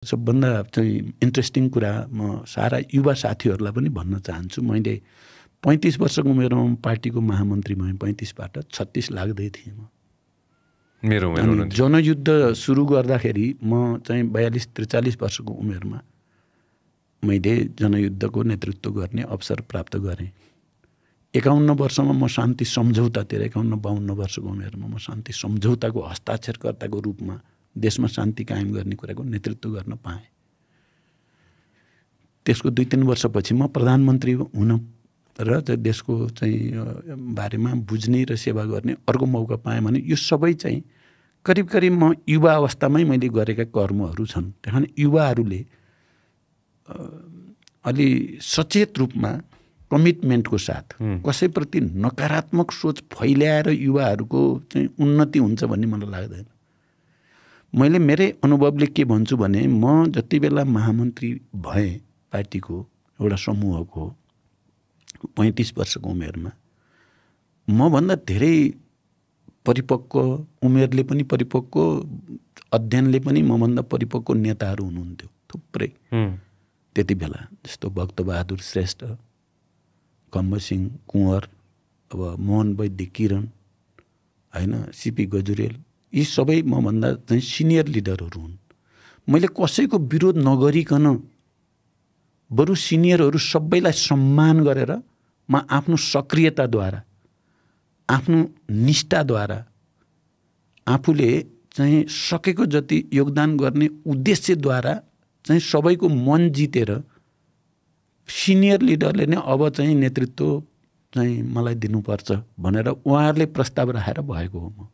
सबभन्दा चाहिँ इन्ट्रेस्टिङ कुरा म सारा युवा साथीहरूलाई पनि भन्न चाहन्छु। मैले पैँतिस वर्षको उमेरमा पार्टीको महामन्त्री भएँ पैँतिसबाट छत्तिस लाग्दै थिएँ म। मेरो जनयुद्ध सुरु गर्दाखेरि म चाहिँ बयालिस त्रिचालिस वर्षको उमेरमा मैले जनयुद्धको नेतृत्व गर्ने अवसर प्राप्त गरेँ। एकाउन्न वर्षमा म शान्ति सम्झौतातिर एकाउन्न बाहन्न वर्षको उमेरमा म शान्ति सम्झौताको हस्ताक्षरकर्ताको रूपमा देशमा शान्ति कायम गर्ने कुराको नेतृत्व गर्न पाएँ। त्यसको दुई तिन वर्षपछि म प्रधानमन्त्री हुन र देशको चाहिँ बारेमा बुझ्ने र सेवा गर्ने अर्को मौका पाएँ भने यो सबै चाहिँ करिब करिब म युवा अवस्थामै मैले गरेका कर्महरू छन्। त्यहाँ युवाहरूले अलि सचेत रूपमा कमिटमेन्टको साथ कसैप्रति नकारात्मक सोच फैल्याएर युवाहरूको चाहिँ उन्नति हुन्छ भन्ने मलाई लाग्दैन। मैले मेरै अनुभवले के भन्छु भने म जति बेला महामन्त्री भएँ पार्टीको एउटा समूहको पैँतिस वर्षको उमेरमा मभन्दा धेरै परिपक्व उमेरले पनि परिपक्व अध्ययनले पनि मभन्दा परिपक्व नेताहरू हुनुहुन्थ्यो थुप्रै। त्यति बेला जस्तो भक्तबहादुर श्रेष्ठ कम्बसिंह कुँवर अब मोहन वैद्य किरण होइन सिपी गजुरेल यी सबै मभन्दा चाहिँ सिनियर लिडरहरू हुन्। मैले कसैको विरोध नगरिकन बरु सिनियरहरू सबैलाई सम्मान गरेर म आफ्नो सक्रियताद्वारा आफ्नो निष्ठाद्वारा आफूले चाहिँ सकेको जति योगदान गर्ने उद्देश्यद्वारा चाहिँ सबैको मन जितेर सिनियर लिडरले नै अब चाहिँ नेतृत्व चाहिँ मलाई दिनुपर्छ भनेर उहाँहरूले प्रस्ताव राखेर भएको हो म।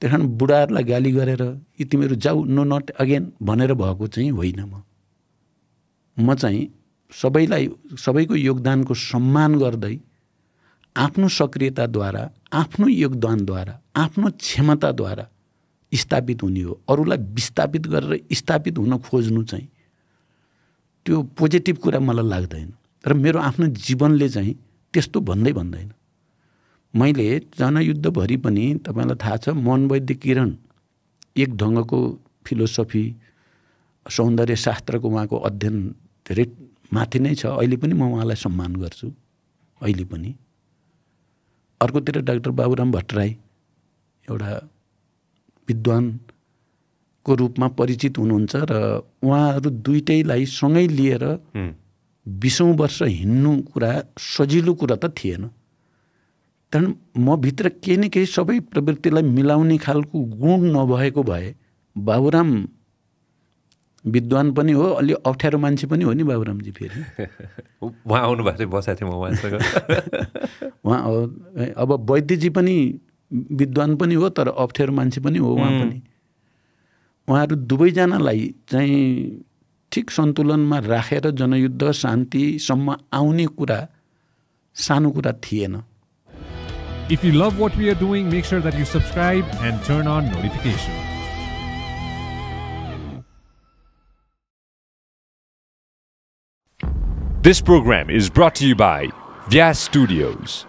त्यस कारण बुढाहरूलाई गाली गरेर यी तिमीहरू जाऊ नो नट अगेन भनेर भएको चाहिँ होइन म। म चाहिँ सबैलाई सबैको योगदानको सम्मान गर्दै आफ्नो सक्रियताद्वारा आफ्नो योगदानद्वारा आफ्नो क्षमताद्वारा स्थापित हुने हो। अरूलाई विस्थापित गरेर स्थापित हुन खोज्नु चाहिँ त्यो पोजिटिभ कुरा मलाई लाग्दैन। र मेरो आफ्नो जीवनले चाहिँ त्यस्तो भन्दै भन्दैन। मैले जनयुद्धभरि पनि तपाईँलाई थाहा छ मन वैद्य किरण एक ढङ्गको फिलोसफी सौन्दर्य शास्त्रको उहाँको अध्ययन धेरै माथि नै छ। अहिले पनि म उहाँलाई सम्मान गर्छु अहिले पनि। अर्कोतिर डाक्टर बाबुराम भट्टराई एउटा विद्वानको रूपमा परिचित हुनुहुन्छ र उहाँहरू दुइटैलाई सँगै लिएर बिसौँ वर्ष हिँड्नु कुरा सजिलो कुरा त थिएन। म भित्र केही न केही सबै प्रवृत्तिलाई मिलाउने खालको गुण नभएको भए बाबुराम विद्वान पनि हो अलि अप्ठ्यारो मान्छे पनि हो नि बाबुरामजी फेरि? उहाँ आउनु भएको थियो बसेको थिएँ म उहाँसँग। उहाँ अब वैद्यजी पनि विद्वान पनि हो तर अप्ठ्यारो मान्छे पनि हो उहाँ पनि। उहाँहरू दुवैजनालाई चाहिँ ठिक सन्तुलनमा राखेर जनयुद्ध शान्तिसम्म आउने कुरा सानो कुरा थिएन। If you love what we are doing, make sure that you subscribe and turn on notifications. This program is brought to you by Vyas Studios.